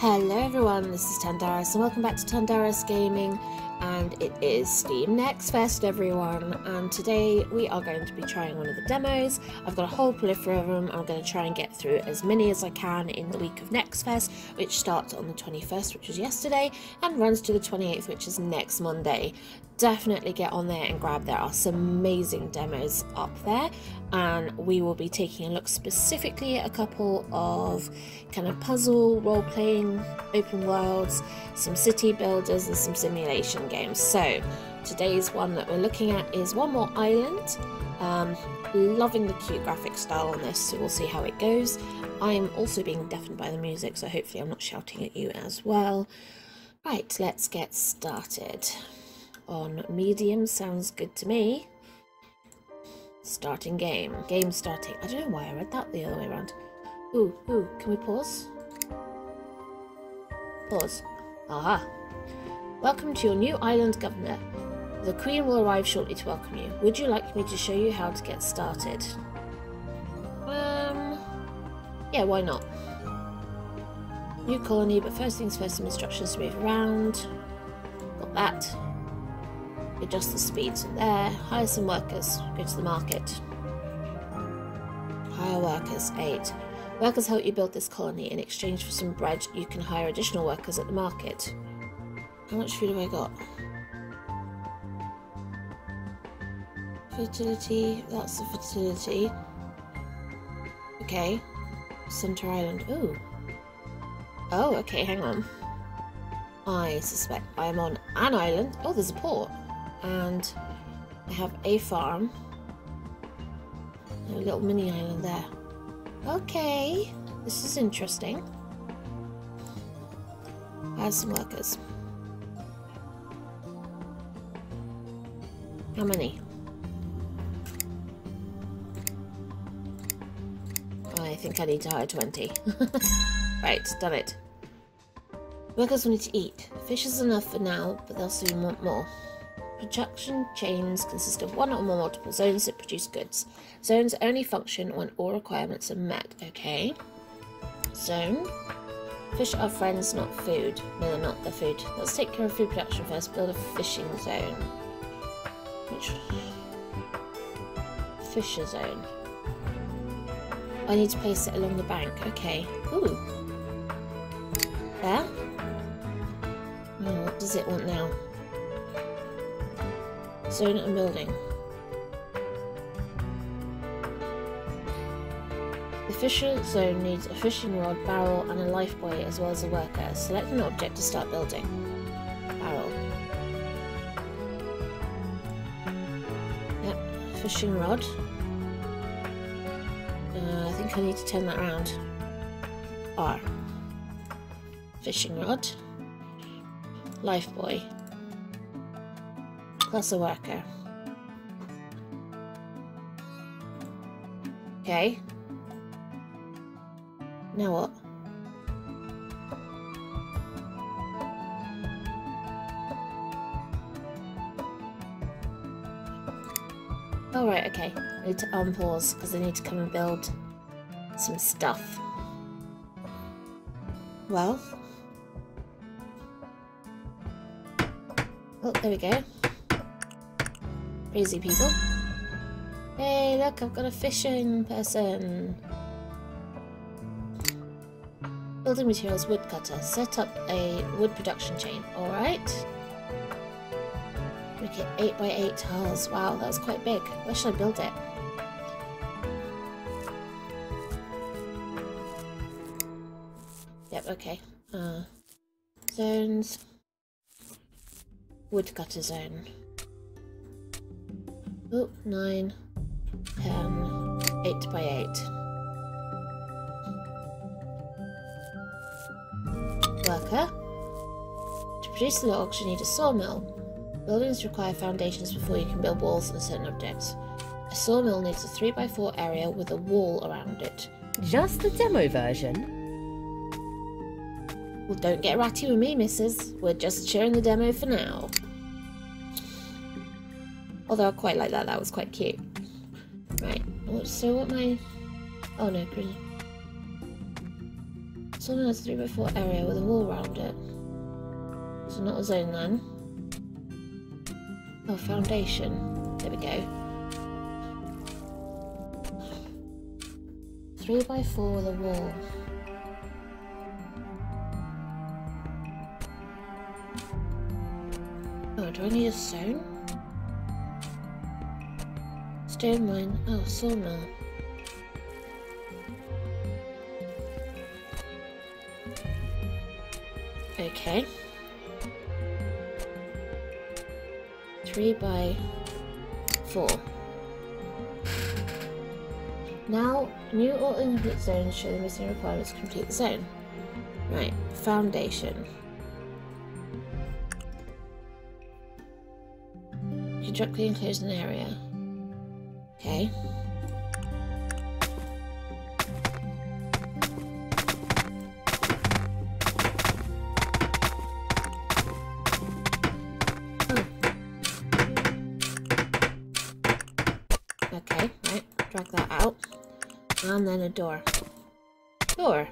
Hello everyone, this is Tundaris and welcome back to Tundaris Gaming. And it is Steam Next Fest everyone. And today we are going to be trying one of the demos. I've got a whole plethora of them, I'm going to try and get through as many as I can in the week of Next Fest which starts on the 21st which was yesterday and runs to the 28th which is next Monday definitely get on there and grab. There are some amazing demos up there, and we will be taking a look specifically at a couple of kind of puzzle, role playing, open worlds, some city builders, and some simulation games. So, today's one that we're looking at is One More Island. Um, loving the cute graphic style on this, so we'll see how it goes. I'm also being deafened by the music, so hopefully, I'm not shouting at you as well. Right, let's get started on medium sounds good to me. Starting game. Game starting. I don't know why I read that the other way around. Ooh, ooh, can we pause? Pause. Aha. Welcome to your new island governor. The Queen will arrive shortly to welcome you. Would you like me to show you how to get started? Um, yeah, why not? New colony, but first things first, some instructions to move around. Got that adjust the speeds in there, hire some workers, go to the market. Hire workers, 8. Workers help you build this colony. In exchange for some bread, you can hire additional workers at the market. How much food have I got? Fertility, that's the fertility. Okay. Center Island, ooh. Oh, okay, hang on. I suspect I'm on an island. Oh, there's a port and I have a farm. A little mini island there. Okay, this is interesting. Have some workers. How many? I think I need to hire 20. right, done it. Workers will need to eat. Fish is enough for now, but they'll soon want more. Production chains consist of one or more multiple zones that produce goods. Zones only function when all requirements are met. Okay. Zone. Fish are friends, not food. No, they're not. They're food. Let's take care of food production first. Build a fishing zone. Which... Fisher zone. I need to place it along the bank. Okay. Ooh. There. Oh, what does it want now? Zone and building. The fisher zone needs a fishing rod, barrel, and a lifebuoy as well as a worker. Select an object to start building. Barrel. Yep, fishing rod. Uh, I think I need to turn that around. R. Fishing rod. Lifebuoy plus a worker. Okay. Now what? Oh right, okay. I need to unpause because I need to come and build some stuff. Well. Oh, there we go. Crazy people. Hey, look, I've got a fishing person. Building materials, woodcutter. Set up a wood production chain. Alright. Make it 8 by 8 tiles. Wow, that's quite big. Where should I build it? Yep, okay. Uh, zones. Woodcutter zone. Oh, 9, 10, 8 by 8. Worker. To produce the logs, you need a sawmill. Buildings require foundations before you can build walls and certain objects. A sawmill needs a 3x4 area with a wall around it. Just the demo version? Well, don't get ratty with me, missus. We're just sharing the demo for now. Although I quite like that, that was quite cute. Right, so what my... Oh no, green. Someone has a 3x4 area with a wall around it. So not a zone then. Oh, foundation. There we go. 3x4 with a wall. Oh, do I need a stone? Stone mine. Oh, sawmill. Okay. Three by four. Now, new or incomplete zones show the missing requirements to complete the zone. Right, foundation. Construct the enclosed area. Okay. Hmm. Okay, right, drag that out. And then a door. Door.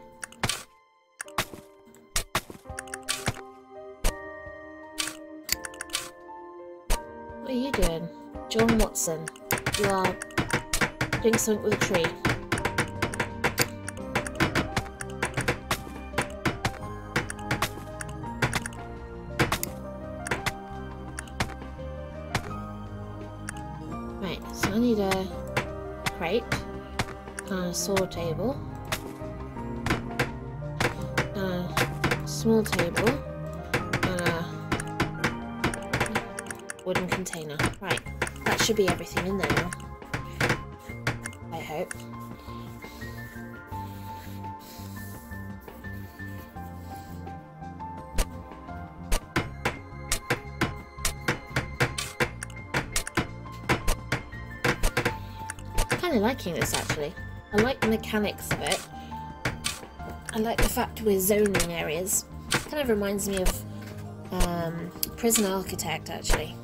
What are you doing? John Watson. You are doing something with a tree. Right, so I need a crate and a saw table a small table and a wooden container. Right, should be everything in there now. I hope. Kind of liking this actually. I like the mechanics of it. I like the fact we're zoning areas. Kind of reminds me of um, Prison Architect actually.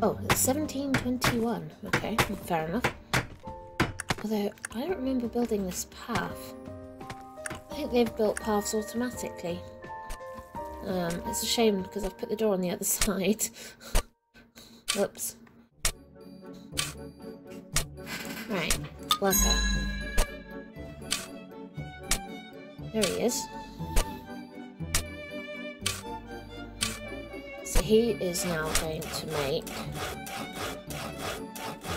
Oh, it's 1721. Okay, fair enough. Although, I don't remember building this path. I think they've built paths automatically. Um, it's a shame because I've put the door on the other side. Whoops. Right, worker. There he is. He is now going to make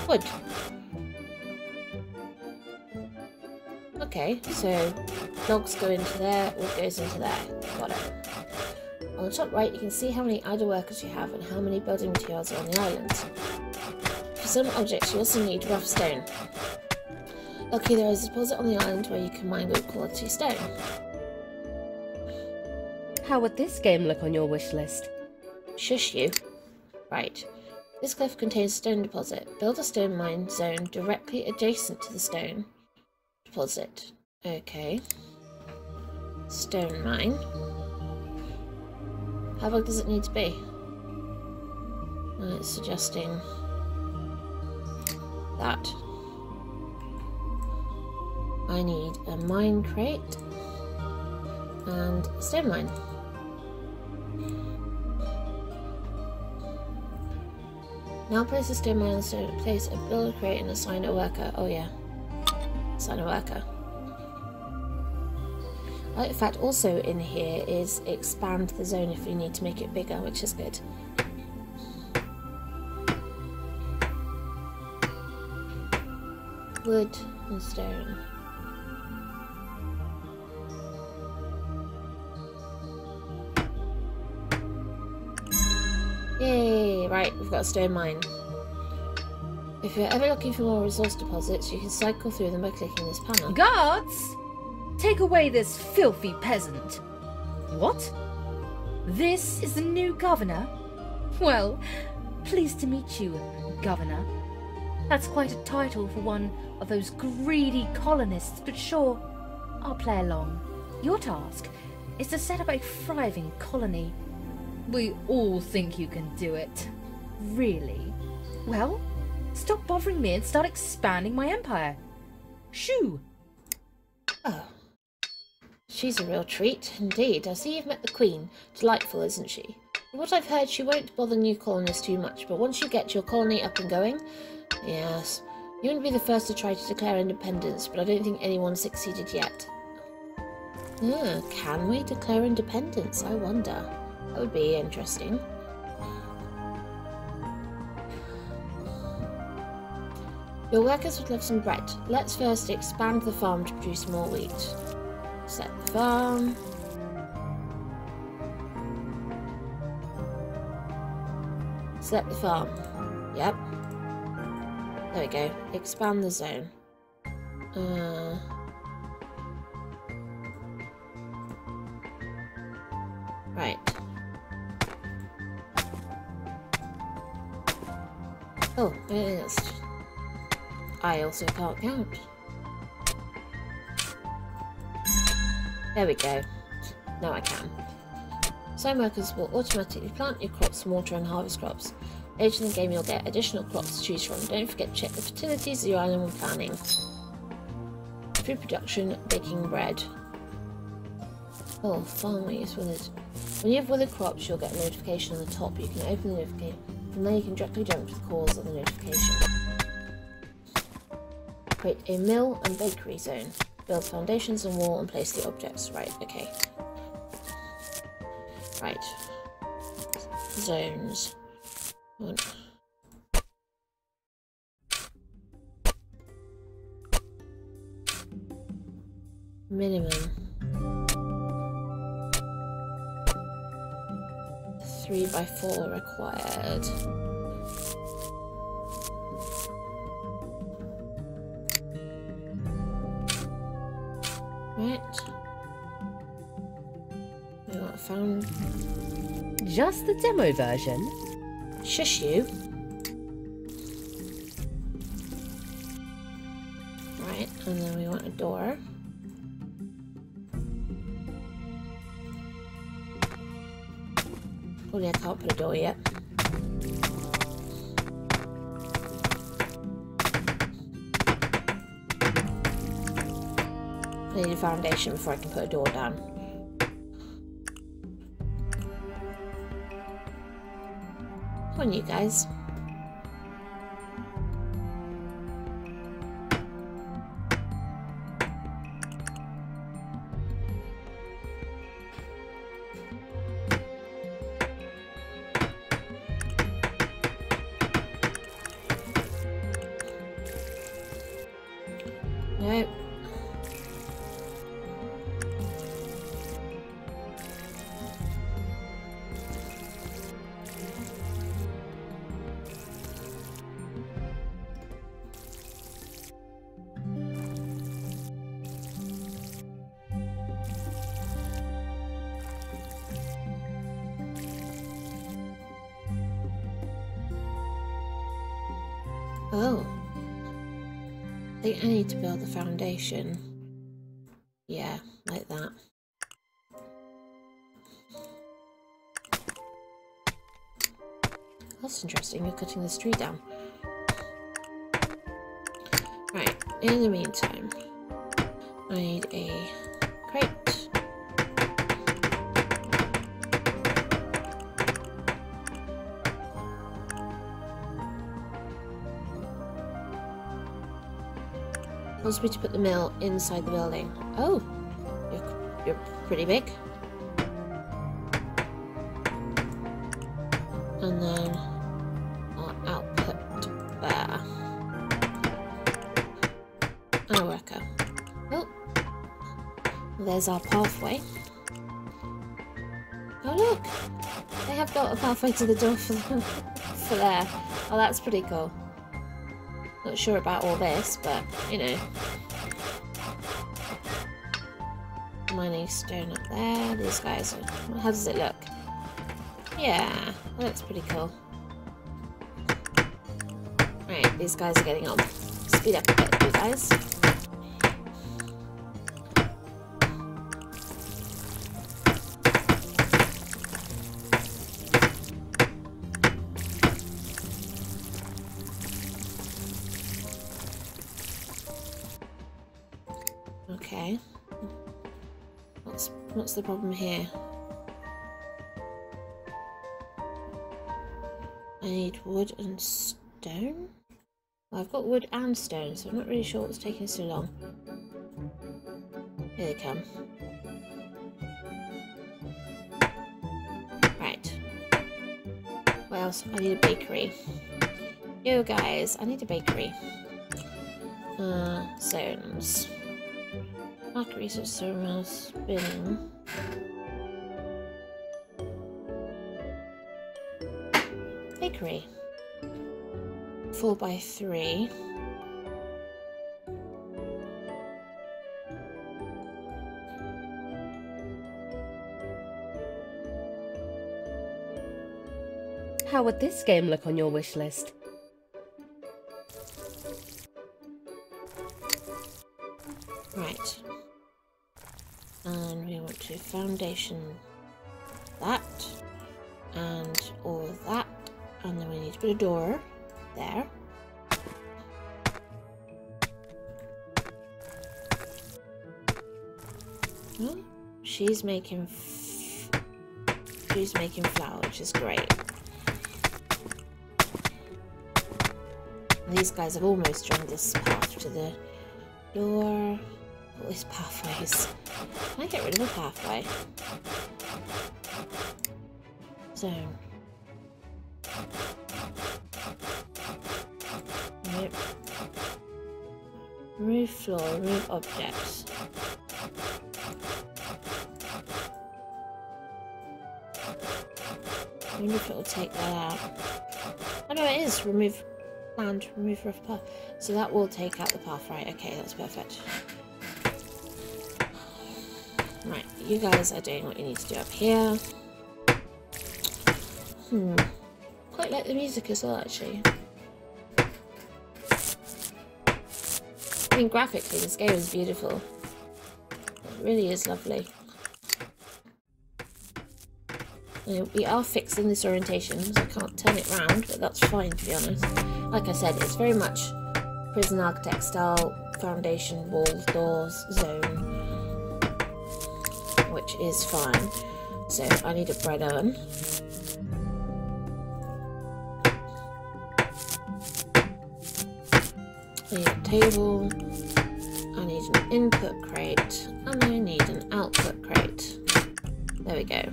wood. Okay, so logs go into there, wood goes into there. Got it. On the top right, you can see how many idle workers you have and how many building materials are on the island. For some objects, you also need rough stone. Luckily, there is a deposit on the island where you can mine good quality stone. How would this game look on your wish list? Shush you. Right. This cliff contains stone deposit. Build a stone mine zone directly adjacent to the stone deposit. Okay. Stone mine. How big does it need to be? It's suggesting that. I need a mine crate and a stone mine. Now place a stone mine on the. Place a builder crate and assign a worker. Oh yeah. Assign a worker. Uh, I like fact also in here is expand the zone if you need to make it bigger, which is good. Wood and stone. Right, we've got a stone mine. If you're ever looking for more resource deposits, you can cycle through them by clicking this panel. Guards! Take away this filthy peasant. What? This is the new governor? Well, pleased to meet you, governor. That's quite a title for one of those greedy colonists, but sure, I'll play along. Your task is to set up a thriving colony. We all think you can do it. Really? Well, stop bothering me and start expanding my empire. Shoo! Oh. She's a real treat, indeed. I see you've met the Queen. Delightful, isn't she? From what I've heard, she won't bother new colonists too much, but once you get your colony up and going... Yes, you wouldn't be the first to try to declare independence, but I don't think anyone's succeeded yet. Ah, can we declare independence? I wonder. That would be interesting. Your workers would love some bread. Let's first expand the farm to produce more wheat. Set the farm. Set the farm. Yep. There we go. Expand the zone. Uh... Right. Oh, yes. I also can't count. There we go. Now I can. Some workers will automatically plant your crops, water and harvest crops. Later in the game you'll get additional crops to choose from. Don't forget to check the fertilities of your island when planning. Food production, baking bread. Oh, farming is withered. When you have withered crops, you'll get a notification on the top. You can open the notification. From there you can directly jump to the cause of the notification. Create a mill and bakery zone. Build foundations and wall and place the objects. Right, okay. Right. Zones. One. Minimum. Three by four required. Just the demo version? Shush you. Right, and then we want a door. Oh yeah, I can't put a door yet. I need a foundation before I can put a door down. You guys. To build the foundation. Yeah, like that. That's interesting, you're cutting this tree down. Right, in the meantime, I need a wants me to put the mill inside the building. Oh, you're, you're pretty big. And then our output there. Our worker. Oh, there's our pathway. Oh look, they have got a pathway to the door for, for there. Oh, that's pretty cool. Not sure about all this, but you know. Mining stone up there. These guys are. How does it look? Yeah, well, that's pretty cool. Right, these guys are getting on. Speed up a bit, you guys. What's the problem here? I need wood and stone? I've got wood and stone, so I'm not really sure what's taking so long. Here they come. Right. What else? I need a bakery. Yo guys, I need a bakery. Uh, zones. Market research server spinning. Bakery. Four by three. How would this game look on your wish list? Right. And we want to foundation that and all of that. And then we need to put a door there. Oh, she's making she's making flour, which is great. These guys have almost joined this path to the door. All these pathways. Can I get rid of the pathway? So. Nope. Remove floor, remove objects. I wonder if it will take that out. Oh no, it is. Remove land, remove rough path. So that will take out the path, right? Okay, that's perfect. Right, you guys are doing what you need to do up here. Hmm. Quite like the music as well, actually. I mean, graphically, this game is beautiful. It really is lovely. We are fixing this orientation, so I can't turn it round, but that's fine, to be honest. Like I said, it's very much prison architect style, foundation, walls, doors, zone, which is fine. So I need a bread oven. I need a table, I need an input crate, and I need an output crate. There we go.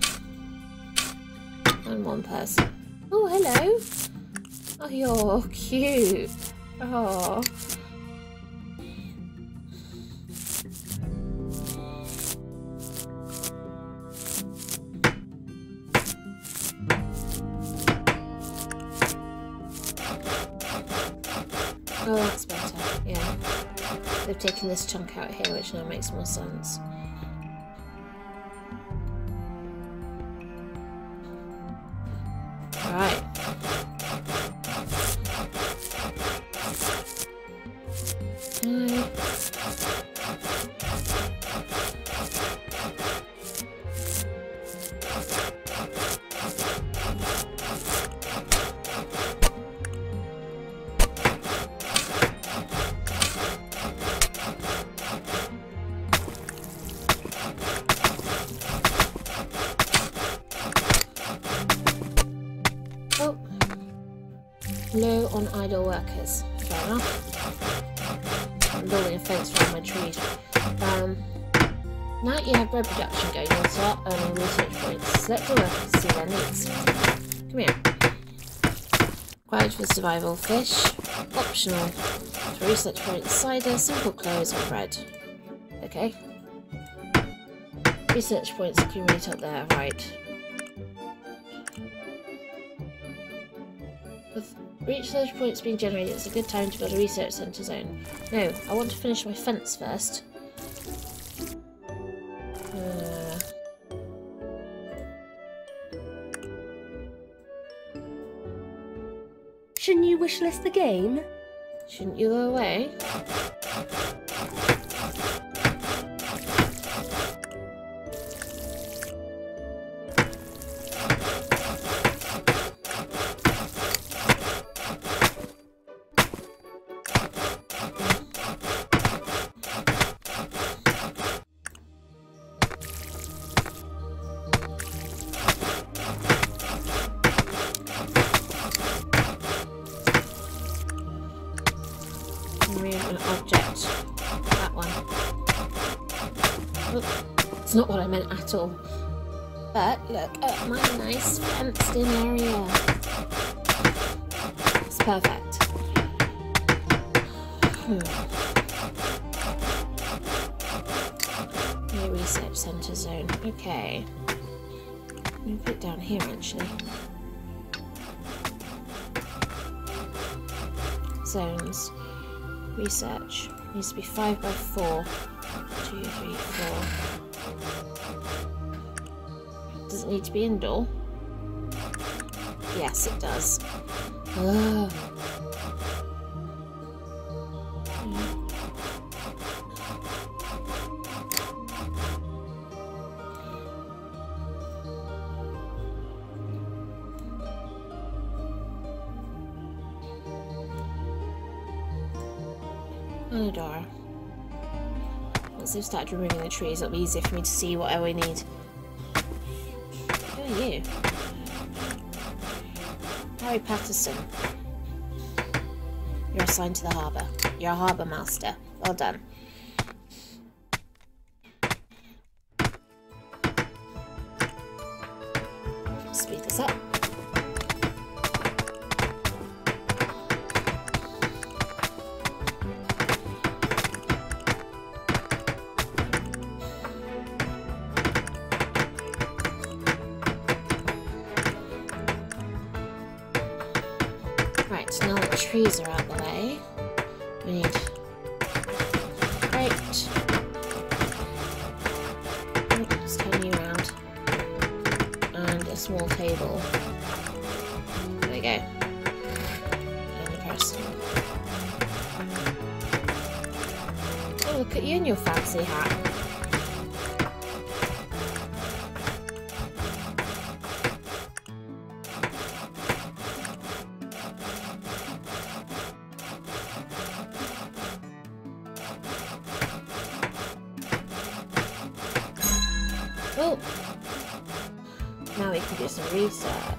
And one person. Oh, hello! Oh, you're cute. Oh. This chunk out here, which now makes more sense. Alright. Hi. Workers. I'm building a fence around my trees. Um, now you have bread production going, you'll start earning research points. Select a worker to see their needs. Come here. Required for survival fish. Optional. For research points, cider, simple clothes, or bread. Okay. Research points accumulate up there, right. Research points being generated, it's a good time to build a research centre zone. No, I want to finish my fence first. Uh, Shouldn't you wishlist the game? shouldn't you go away? Here actually. Zones. Research. Needs to be 5 by 4. 2, 3, 4. Does it need to be indoor? Yes, it does. Ugh. Oh, Anadora. Once they've started removing the trees, it'll be easier for me to see what I will need. Who are you? Harry Patterson. You're assigned to the harbour. You're a harbour master. Well done. Look at you in your fancy hat. Oh! Now we can do some research.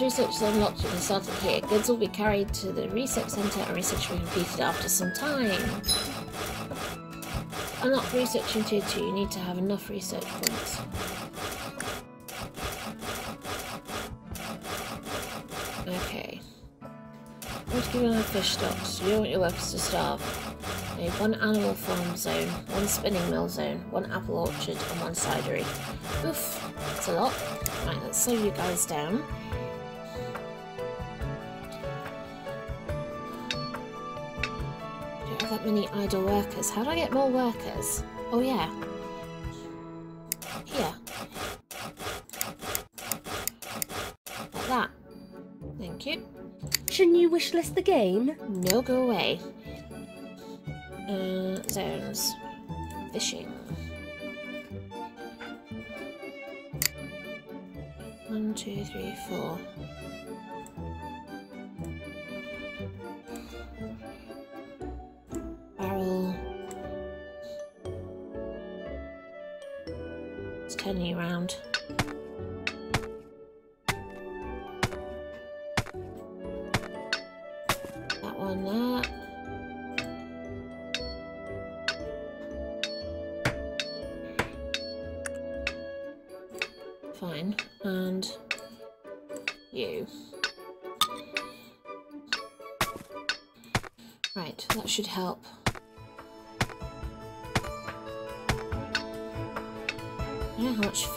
Research unlocked, you can start it here. Goods will be carried to the research centre and research will be completed after some time. Unlock research in tier 2. You need to have enough research points. Okay. I'm to give you another fish stocks. You don't want your workers to starve. Okay, one animal farm zone, one spinning mill zone, one apple orchard, and one cidery. Oof, that's a lot. Right, let's slow you guys down. Many idle workers. How do I get more workers? Oh yeah. Here. Like that. Thank you. Shouldn't you wishlist the game? No, go away. Uh, zones. Fishing. One, two, three, four. You around. That one there. Fine. And you. Right, that should help.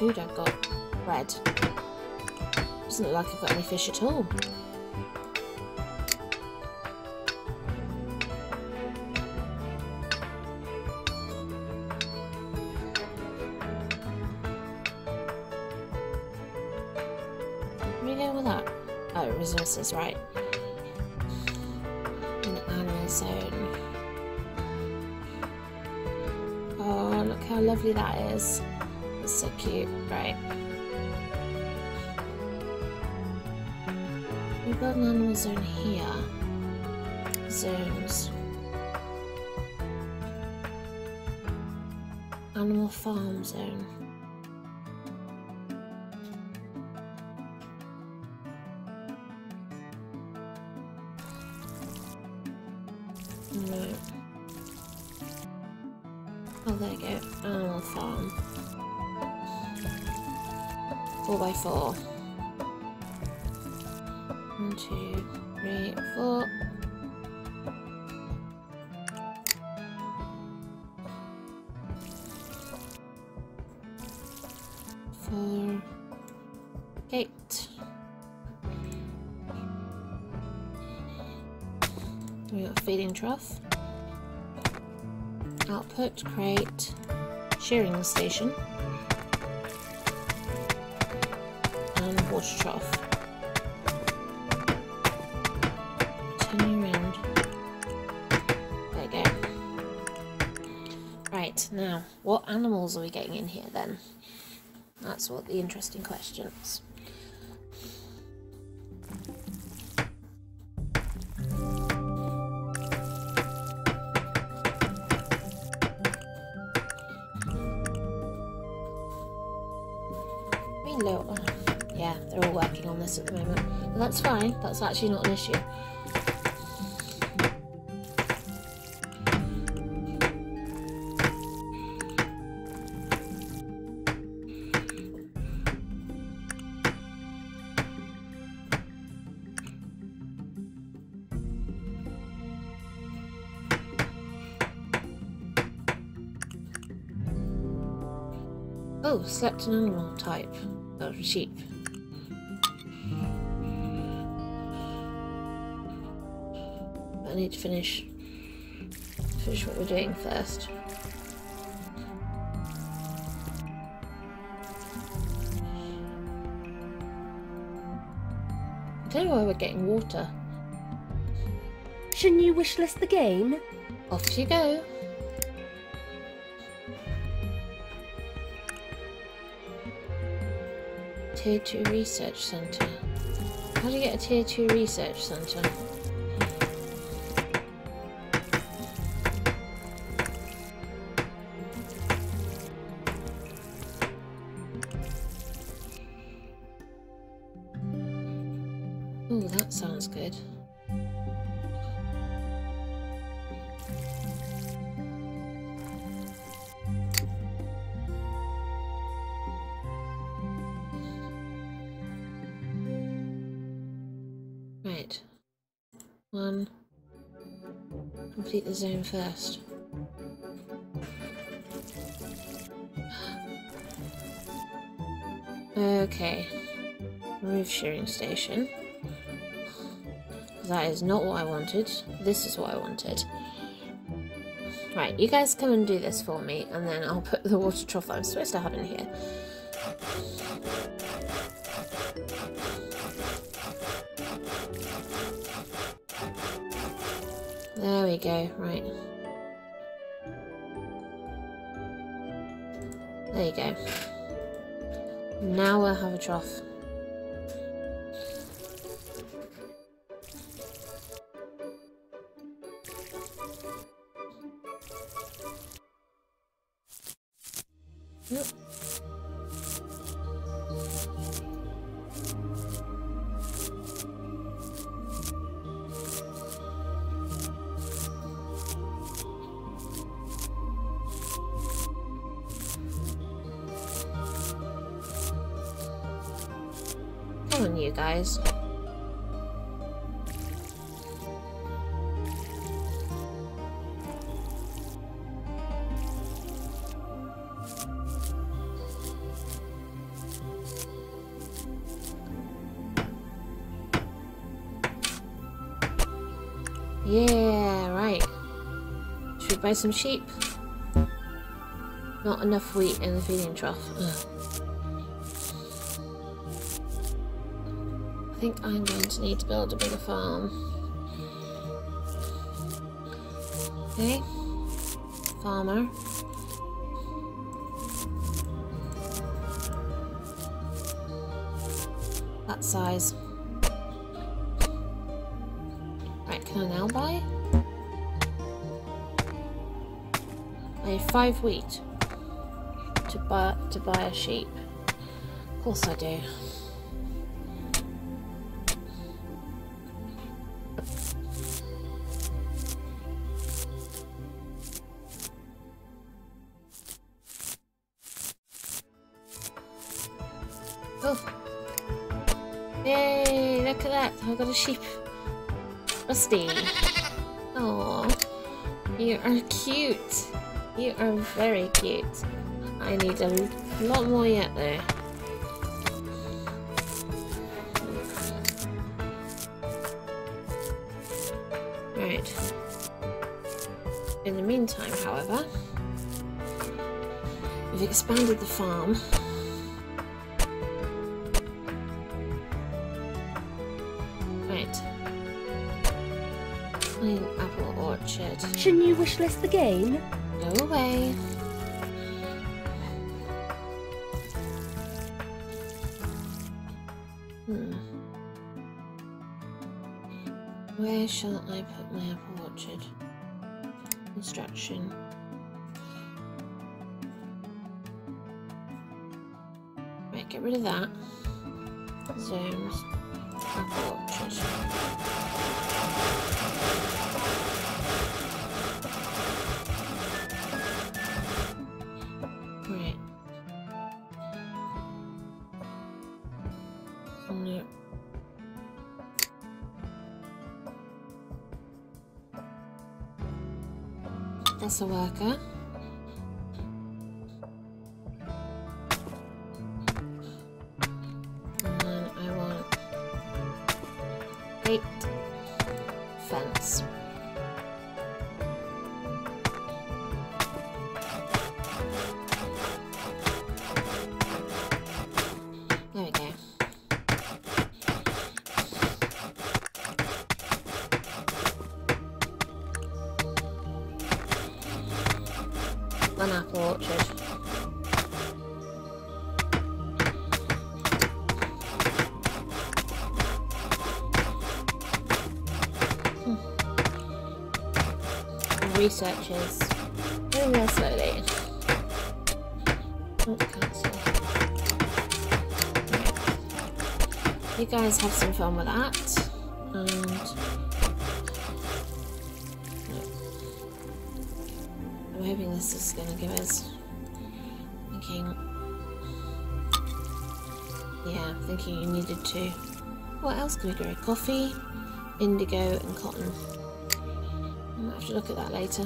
Food I've got. Red. Doesn't look like I've got any fish at all. Where are we going with that? Oh, resources, right. In the animal zone. Oh, look how lovely that is. So cute. Right. We build an animal zone here. Zones. Animal farm zone. Four. One, two, three, four. Four. Gate. We got feeding trough. Output, crate, shearing station, trough. Turning around. There you go. Right, now, what animals are we getting in here then? That's what the interesting questions. I this at the moment. But that's fine. That's actually not an issue. Oh, select an animal type. Oh, sheep. I need to finish finish what we're doing first. I don't know why we're getting water. Shouldn't you wishlist the game? Off you go. Tier 2 Research Centre. How do you get a Tier 2 Research Centre? The first. Okay. Roof shearing station. That is not what I wanted. This is what I wanted. Right, you guys come and do this for me, and then I'll put the water trough that I'm supposed to have in here. There we go, right. There you go. Now we'll have a trough. Buy some sheep? Not enough wheat in the feeding trough. Ugh. I think I'm going to need to build a bigger farm. Okay. Farmer. That size. Right, can I now buy? I have five wheat to buy to buy a sheep. Of course I do. Are very cute. I need a lot more yet though. Right. In the meantime, however, we've expanded the farm. Right. Clean apple orchard. Shouldn't you wishlist the game? Go away. Hmm. Where shall I put my apple orchard? Construction. Right, get rid of that. Zooms. Apple orchard. That's An apple orchard. Research is moving slowly. Oh. You guys have some fun with that. Give us thinking. Yeah, I'm thinking you needed to. What else can we grow? Coffee, indigo, and cotton. I might have to look at that later.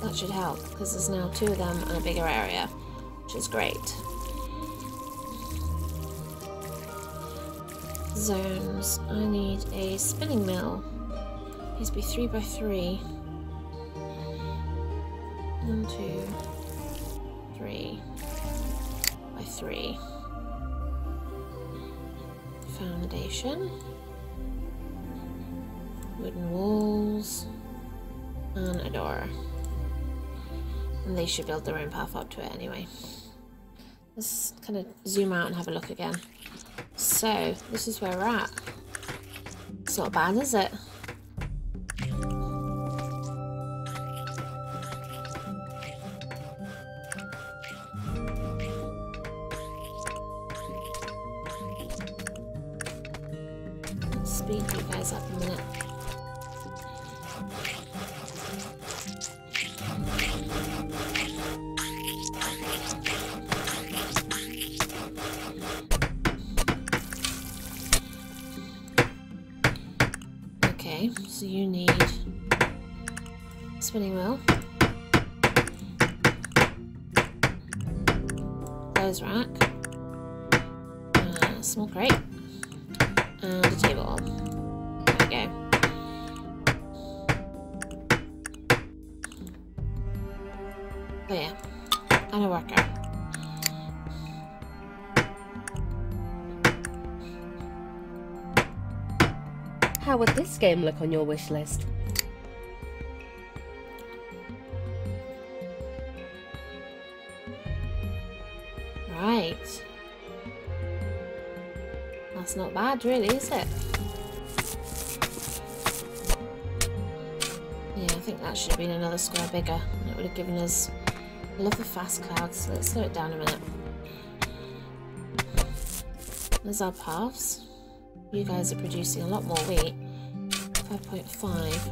That should help because there's now two of them and a bigger area, which is great. zones. I need a spinning mill. To be three by three. One, two, three by three. Foundation. Wooden walls. And a door. And they should build their own path up to it anyway. Let's kind of zoom out and have a look again. So, this is where we're at. It's not bad, is it? And a worker. How would this game look on your wish list? Right. That's not bad, really, is it? Yeah, I think that should have been another square bigger. It would have given us. I love the fast clouds, so let's slow it down a minute. There's our paths. You guys are producing a lot more wheat. 5.5.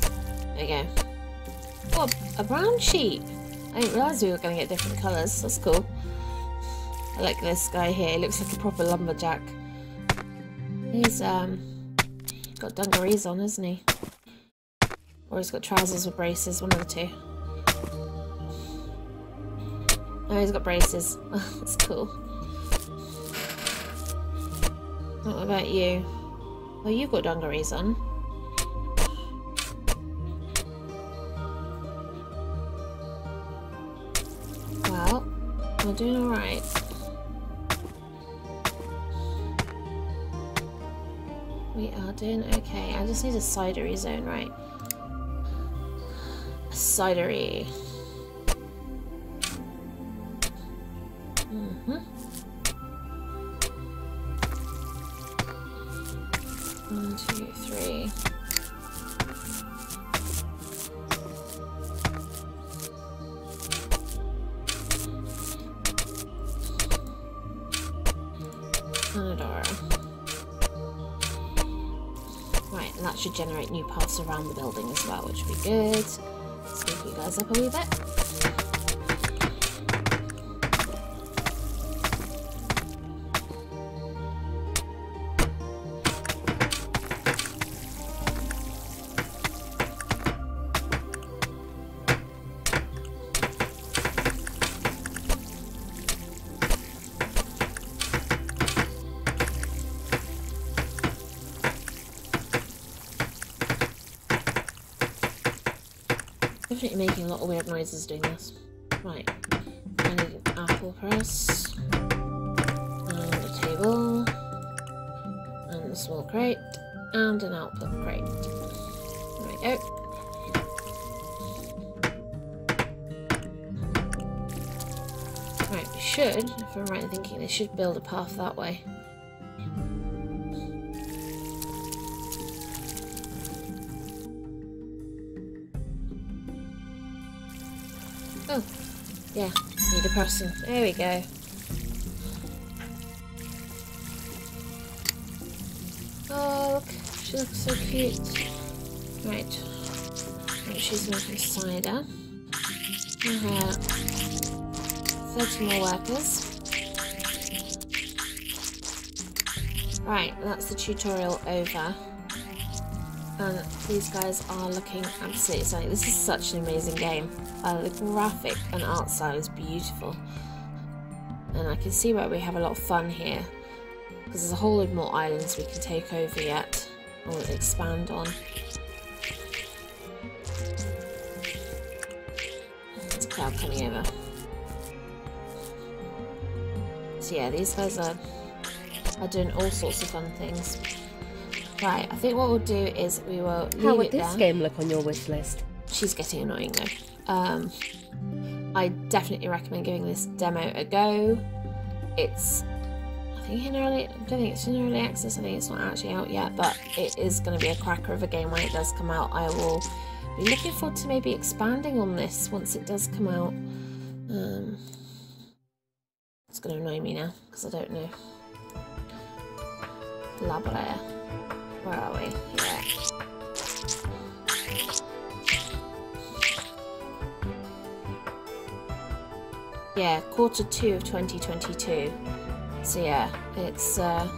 There we go. Oh, a brown sheep. I didn't realise we were going to get different colours. That's cool. I like this guy here. He looks like a proper lumberjack. He's um got dungarees on, isn't he? Or he's got trousers with braces, one of the two. Oh, he's got braces. that's cool. What about you? Oh, you've got dungarees on. Well, we're doing alright. We are doing okay. I just need a cidery zone, right? A cidery. Mm hmm One, two, three. Right, and that should generate new paths around the building as well, which would be good. Speed you guys up a wee bit. Definitely making a lot of weird noises doing this. Right. I need an apple press. And a table. And a small crate. And an output crate. There we go. Right, we should, if I'm right in thinking, they should build a path that way. Yeah, need a person. There we go. Oh, look, she looks so cute. Right, she's making cider. We have 30 more workers. Right, that's the tutorial over. And these guys are looking absolutely stunning. This is such an amazing game. Uh, the graphic and art style is beautiful. And I can see where we have a lot of fun here. Because there's a whole lot more islands we can take over yet. Or expand on. There's a cloud coming over. So yeah, these guys are, are doing all sorts of fun things. Right, I think what we'll do is we will leave How would it this there. game look on your wish list? She's getting annoying though. Um, I definitely recommend giving this demo a go. It's, I think in early, I don't think it's in early access. I think it's not actually out yet, but it is going to be a cracker of a game when it does come out. I will be looking forward to maybe expanding on this once it does come out. Um, it's going to annoy me now because I don't know. Labrador. Where are we? Here. Yeah, quarter two of 2022. So yeah, it's uh,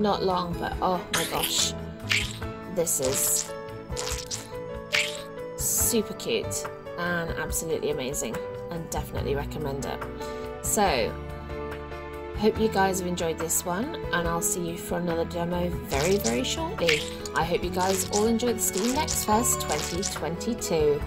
not long, but oh my gosh, this is super cute and absolutely amazing, and definitely recommend it. So, hope you guys have enjoyed this one, and I'll see you for another demo very, very shortly. I hope you guys all enjoyed the Steam Next Fest 2022.